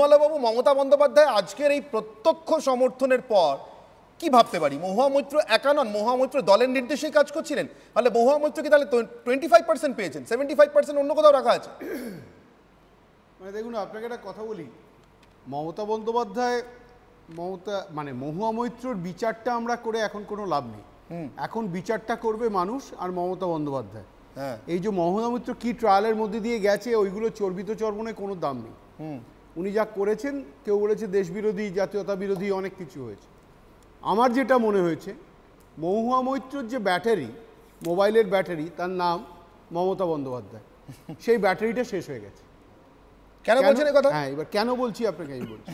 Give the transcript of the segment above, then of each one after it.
বাবু মমতা বন্দ্যোপাধ্যায় আজকের এই প্রত্যক্ষ সমর্থনের পর কি ভাবতে পারি? মহুয়া মৈত্র একা নন মহুয়া মৈত্র দলের নির্দেশেই কাজ করছিলেন। তাহলে মহুয়া মৈত্র কি তাহলে টোয়েন্টি ফাইভ পার্সেন্ট পেয়েছেন? সেভেন্টি ফাইভ পার্সেন্ট অন্য কোথাও রাখা আছে? মানে দেখুন আপনাকে একটা কথা বলি। মমতা বন্দ্যোপাধ্যায় মমতা মানে মহুয়া মৈত্রর বিচারটা আমরা করে এখন কোনো লাভ নেই। এখন বিচারটা করবে মানুষ আর মমতা বন্দ্যোপাধ্যায়। হ্যাঁ। এই যে মহুয়া মৈত্র কি ট্রায়ালের মধ্যে দিয়ে গেছে ওইগুলো চর্বিত চর্বণে কোনো দাম নেই। উনি যা করেছেন কেউ বলেছে দেশবিরোধী জাতীয়তা বিরোধী অনেক কিছু হয়েছে। আমার যেটা মনে হয়েছে মহুয়া মৈত্রর যে ব্যাটারি মোবাইলের ব্যাটারি তার নাম মমতা বন্দ্যোপাধ্যায়। সেই ব্যাটারিটা শেষ হয়ে গেছে। কেন বলছেন কথা? হ্যাঁ এবার কেন বলছি আপনাকে আমি বলছি।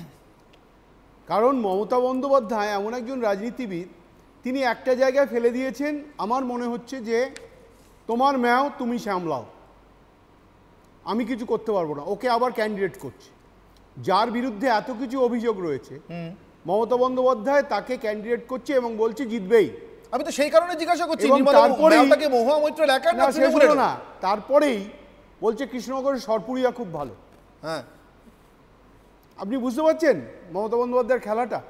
কারণ মমতা বন্দ্যোপাধ্যায় এমন একজন রাজনীতিবিদ তিনি একটা জায়গায় ফেলে দিয়েছেন আমার মনে হচ্ছে যে তোমার ম্যাও তুমি সামলাও। আমি কিছু করতে পারব না ওকে আবার ক্যান্ডিডেট করছে। যার বিরুদ্ধে এত কিছু অভিযোগ রয়েছে মমতা বন্দ্যোপাধ্যায় তাকে ক্যান্ডিডেট করছে এবং বলছে জিতবেই। আমি তো সেই কারণে জিজ্ঞাসা করছি না তারপরেই বলছে কৃষ্ণনগরের সরপুরিয়া খুব ভালো। হ্যাঁ। আপনি বুঝতে পারছেন মমতা বন্দ্যোপাধ্যায়ের খেলাটা?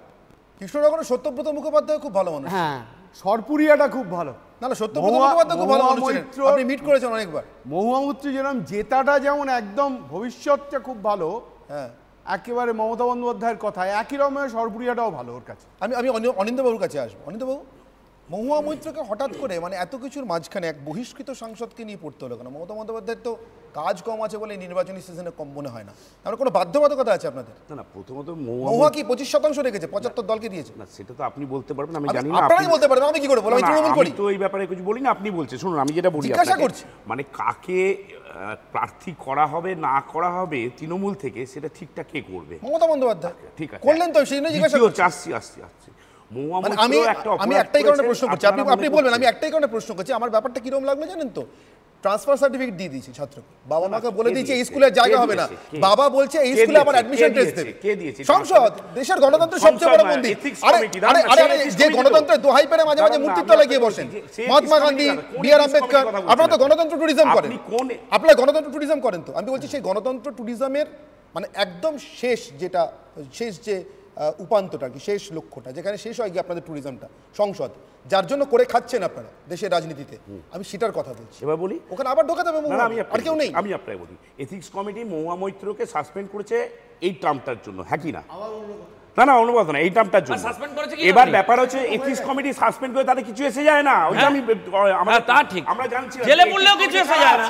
কৃষ্ণনগরের সত্যব্রত মুখোপাধ্যায় খুব ভালো মানুষ। হ্যাঁ সরপুরিয়াটা খুব ভালো। না না সত্যব্রত মহুয়া- মুখোপাধ্যায় খুব ভালো মানুষ মৈত্র- আপনি মিট করেছেন অনেকবার। মহুয়ামুত্রী যেরকম জেতাটা যেমন একদম ভবিষ্যৎটা খুব ভালো হ্যাঁ। একেবারে মমতা বন্দ্যোপাধ্যায়ের কথা একই রকমের সরপুরিয়াটাও ভালো ওর কাছে। আমি আমি অনি- অনিন্দ্যবাবুর কাছে আসব। অনিন্দ্যবাবু মহুয়া মৈত্রকে হঠাৎ করে মানে এত কিছুর মাঝখানে এক বহিষ্কৃত সাংসদকে নিয়ে পড়তে হলো কেন? মমতা বন্দ্যোপাধ্যায়ের তো কাজ কম আছে বলে নির্বাচনী সিজনে কম মনে হয় না। আমার কোনো বাধ্যবাধকতা আছে আপনাদের? না না প্রথমত মহুয়া মহুয়া কি পঁচিশ শতাংশ রেখেছে? পঁচাত্তর দলকে দিয়েছে? না সেটা তো আপনি বলতে পারবেন আমি আমি- জানি না আপনারাই আপনি- বলতে পারবেন আমি কি করে বলব আমি তৃণমূল করি। তো এই ব্যাপারে কিছু বলি না আপনি বলছেন। শুনুন আমি যেটা বলি জিজ্ঞাসা করছি। মানে কাকে প্রার্থী করা হবে না করা হবে তৃণমূল থেকে সেটা ঠিকঠাক কে করবে? মমতা বন্দ্যোপাধ্যায়। ঠিক আছে। করলেন তো সেই জন্য জিজ্ঞাসা করছি। আসছি আসছি। আসছি মানে আমি আমি একটাই কারণে প্রশ্ন করছি। আপনি আপনি বলবেন আমি একটাই কারণে প্রশ্ন করছি। আমার ব্যাপারটা কীরকম লাগল জানেন তো? ট্রান্সফার সার্টিফিকেট দিয়ে দিয়েছি ছাত্রকে। বাবা মাকে বলে দিয়েছে এই? স্কুলের জায়গা হবে না। বাবা বলছে এই স্কুলে দিয়েছে? অ্যাডমিশন টেস্ট দেবে কে দিয়েছে? সংসদ দেশের গণতন্ত্রের সবচেয়ে বড় মন্দির। আরে আরে আরে যে গণতন্ত্রের দোহাই পেরে মাঝে মাঝে মূর্তির তলায় গিয়ে বসেন। মহাত্মা গান্ধী বি আর আম্বেদকর আপনারা তো গণতন্ত্র ট্যুরিজম করেন। আপনি কোন- আপনারা গণতন্ত্র ট্যুরিজম করেন তো। আমি বলছি সেই গণতন্ত্র ট্যুরিজমের মানে একদম শেষ যেটা শেষ যে উপান্তটা কি? শেষ লক্ষ্যটা। যেখানে শেষ হয় গিয়ে আপনাদের ট্যুরিজমটা সংসদ। যার জন্য করে খাচ্ছেন আপনারা দেশের রাজনীতিতে। আমি সেটার কথা বলছি। এবার বলি ওখানে আবার ঢোকাতে হবে না, না, আমি আর কেউ নেই। আমি আপনাকে বলি এথিক্স কমিটি মহুয়া মৈত্রকে সাসপেন্ড করেছে এই টার্মটার জন্য হ্যাঁ কি না? না না অনুবাদ না এই টার্মটার জন্য। এবার ব্যাপার হচ্ছে এথিক্স কমিটি সাসপেন্ড করে তাতে কিছু এসে যায় না। ওইটা হ্যাঁ। আমি আমরা হ্যাঁ, তা ঠিক। আমরা জানছি জেলে পড়লেও কিছু এসে যায় না।